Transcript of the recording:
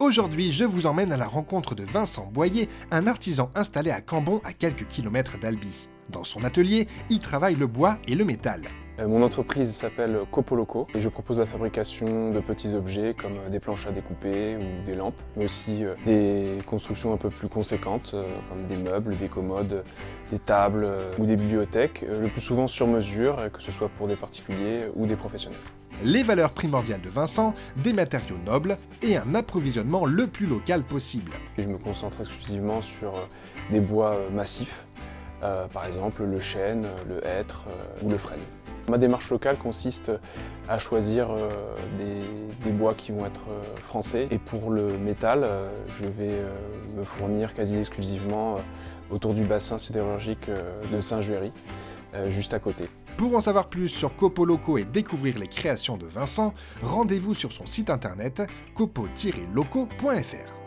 Aujourd'hui, je vous emmène à la rencontre de Vincent Boyer, un artisan installé à Cambon à quelques kilomètres d'Albi. Dans son atelier, il travaille le bois et le métal. Euh, mon entreprise s'appelle Copoloco et je propose la fabrication de petits objets comme euh, des planches à découper ou des lampes, mais aussi euh, des constructions un peu plus conséquentes comme des meubles, des commodes, des tables ou des bibliothèques, le plus souvent sur mesure, que ce soit pour des particuliers ou des professionnels. Les valeurs primordiales de Vincent, des matériaux nobles et un approvisionnement le plus local possible. je me concentre exclusivement sur des bois massifs, par exemple le chêne, le hêtre ou le frêne. Ma démarche locale consiste à choisir euh, des, bois qui vont être euh, français et pour le métal, euh, je vais me fournir quasi exclusivement autour du bassin sidérurgique de Saint-Juéry, juste à côté. Pour en savoir plus sur Copo Loco et découvrir les créations de Vincent, rendez-vous sur son site internet copo-loco.fr.